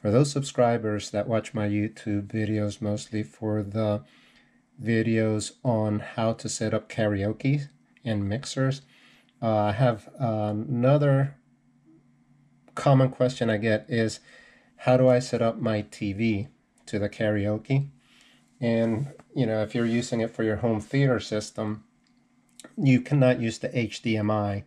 For those subscribers that watch my YouTube videos mostly for the videos on how to set up karaoke and mixers, uh, I have another common question I get is how do I set up my TV to the karaoke? And, you know, if you're using it for your home theater system, you cannot use the HDMI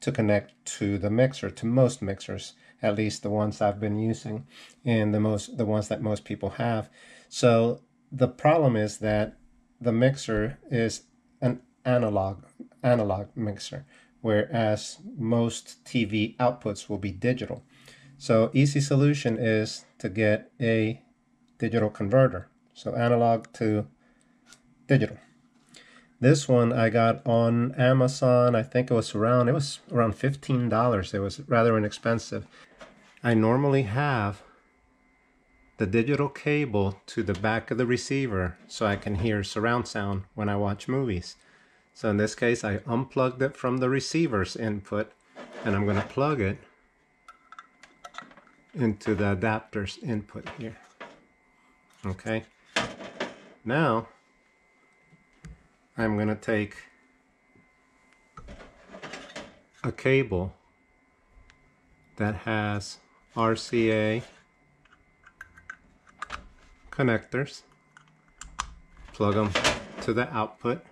to connect to the mixer, to most mixers at least the ones I've been using and the most the ones that most people have. So the problem is that the mixer is an analog analog mixer whereas most TV outputs will be digital. So easy solution is to get a digital converter. So analog to digital. This one I got on Amazon. I think it was around it was around $15. It was rather inexpensive. I normally have the digital cable to the back of the receiver so I can hear surround sound when I watch movies. So in this case I unplugged it from the receiver's input and I'm going to plug it into the adapter's input here. Okay. Now I'm going to take a cable that has RCA connectors, plug them to the output.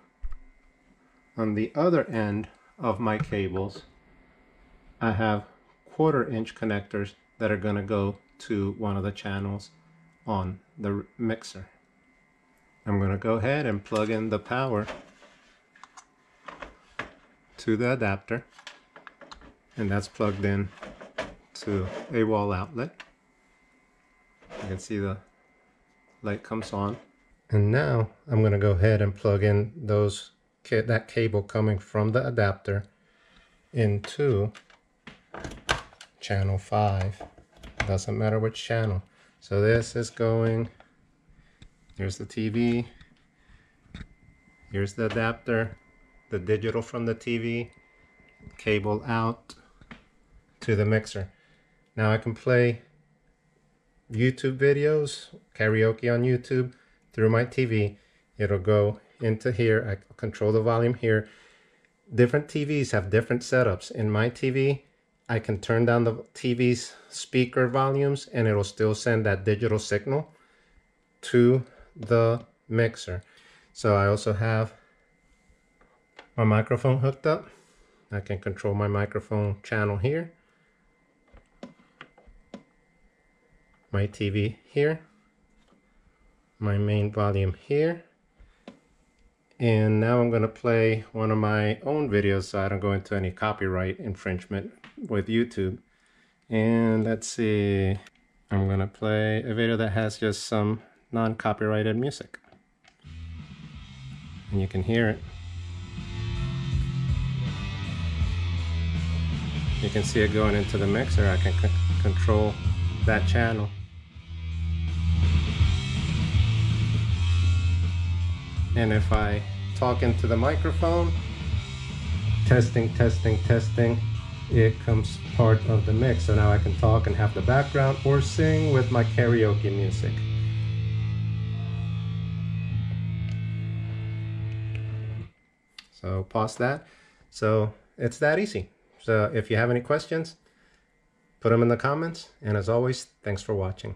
On the other end of my cables, I have quarter inch connectors that are going to go to one of the channels on the mixer. I'm going to go ahead and plug in the power to the adapter and that's plugged in to a wall outlet. You can see the light comes on. And now I'm going to go ahead and plug in those that cable coming from the adapter into channel 5. Doesn't matter which channel. So this is going Here's the TV. Here's the adapter, the digital from the TV, cable out to the mixer. Now I can play YouTube videos, karaoke on YouTube through my TV. It'll go into here. I control the volume here. Different TVs have different setups. In my TV, I can turn down the TV's speaker volumes and it'll still send that digital signal to the mixer. So I also have my microphone hooked up. I can control my microphone channel here. My TV here. My main volume here. And now I'm going to play one of my own videos so I don't go into any copyright infringement with YouTube. And let's see, I'm going to play a video that has just some non-copyrighted music. And you can hear it. You can see it going into the mixer. I can control that channel. And if I talk into the microphone, testing, testing, testing, it comes part of the mix. So now I can talk and have the background or sing with my karaoke music. So pause that. So it's that easy. So if you have any questions, put them in the comments. And as always, thanks for watching.